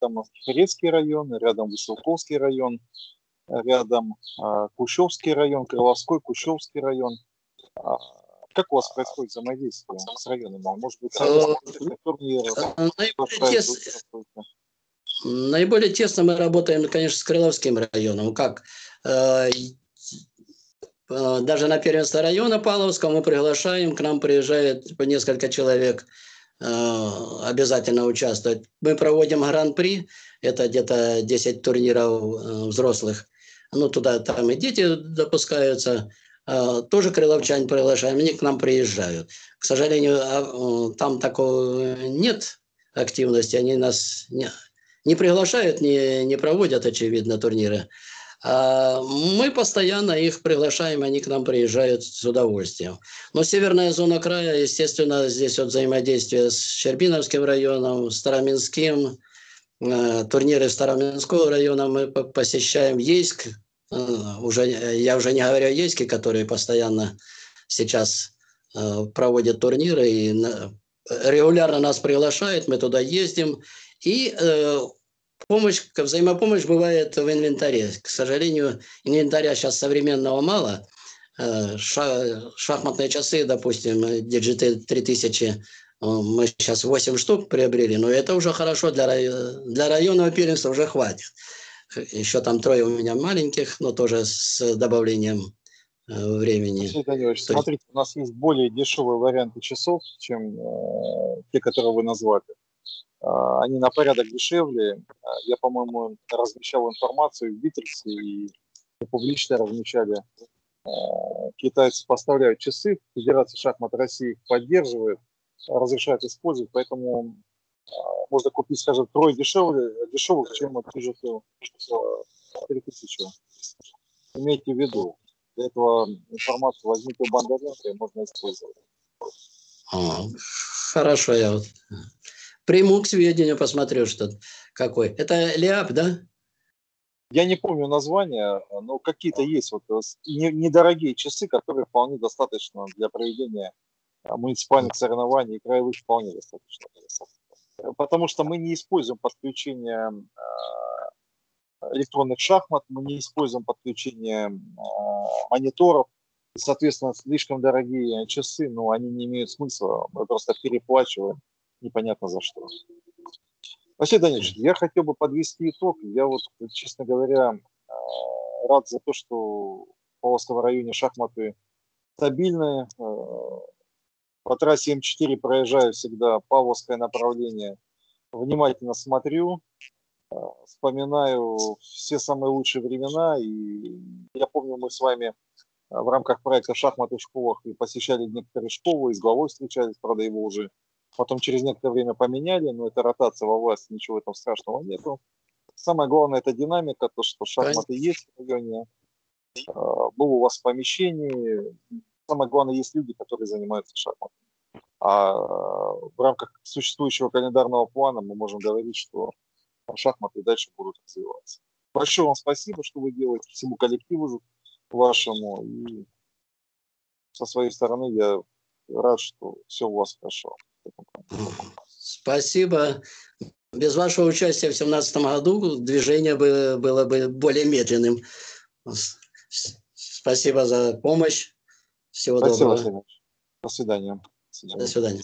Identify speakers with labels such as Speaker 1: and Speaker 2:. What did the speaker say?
Speaker 1: рядом Хрецкий район, рядом Веселковский район, рядом э, Кущевский район, Крыловской, Кущевский район. А, как у вас происходит взаимодействие с районами? Может быть, турниры?
Speaker 2: Наиболее тесно мы работаем, конечно, с Крыловским районом. Как? Э, э, даже на первенство района Павловского мы приглашаем, к нам приезжает по несколько человек э, обязательно участвовать. Мы проводим гран-при, это где-то 10 турниров взрослых. Ну, туда там и дети допускаются. Тоже крыловчане приглашаем, они к нам приезжают. К сожалению, а, там такого нет активности, они нас не, не приглашают, не, не проводят, очевидно, турниры. А мы постоянно их приглашаем, они к нам приезжают с удовольствием. Но северная зона края, естественно, здесь вот взаимодействие с Щербиновским районом, Староминским, э, турниры Староминского района мы посещаем, Ейск, э, уже, я уже не говорю о Ейске, который постоянно сейчас э, проводит турниры и регулярно нас приглашает, мы туда ездим. И помощь, взаимопомощь бывает в инвентаре. К сожалению, инвентаря сейчас современного мало. Э, ша, шахматные часы, допустим, Digital 3000, э, мы сейчас 8 штук приобрели, но это уже хорошо для, для районного первенства уже хватит. Еще там трое у меня маленьких, но тоже с добавлением э, времени.
Speaker 1: Данилович, смотрите, у нас есть более дешевые варианты часов, чем э, те, которые вы назвали. А, они на порядок дешевле. А, я, по-моему, размещал информацию в Битриксе и публично размещали. А, китайцы поставляют часы, Федерация шахмат России их поддерживает, разрешает использовать, поэтому можно купить, скажем, трое дешевле, дешевых, чем от Digital 3000. Имейте в виду, для этого информацию возьмите у Бондаренко и можно использовать.
Speaker 2: Хорошо, я вот приму к сведению, посмотрю, что какой. Это ЛИАП, да?
Speaker 1: Я не помню название, но какие-то есть вот э, недорогие часы, которые вполне достаточно для проведения э, муниципальных соревнований и краевых вполне достаточно. Потому что мы не используем подключение э, электронных шахмат, мы не используем подключение мониторов, соответственно, слишком дорогие часы, но они не имеют смысла, мы просто переплачиваем непонятно за что. Василий Данилович, я хотел бы подвести итог. Я вот, честно говоря, э, рад за то, что в Павловском районе шахматы стабильные. Э, по трассе М4 проезжаю всегда Павловское направление. Внимательно смотрю, э, вспоминаю все самые лучшие времена. И я помню, мы с вами в рамках проекта «Шахматы в школах» и посещали некоторые школы, и с главой встречались, правда, его уже потом через некоторое время поменяли, но это ротация во власти, ничего там страшного нету. Самое главное это динамика, то, что шахматы есть в районе, а, был у вас в помещении. Самое главное, есть люди, которые занимаются шахматами. А в рамках существующего календарного плана мы можем говорить, что шахматы дальше будут развиваться. Большое вам спасибо, что вы делаете, всему коллективу вашему. И со своей стороны я рад, что все у вас хорошо.
Speaker 2: Спасибо. Без вашего участия в 2017 году движение было, было бы более медленным. Спасибо за помощь. Всего Спасибо, доброго.
Speaker 1: До свидания.
Speaker 2: До свидания.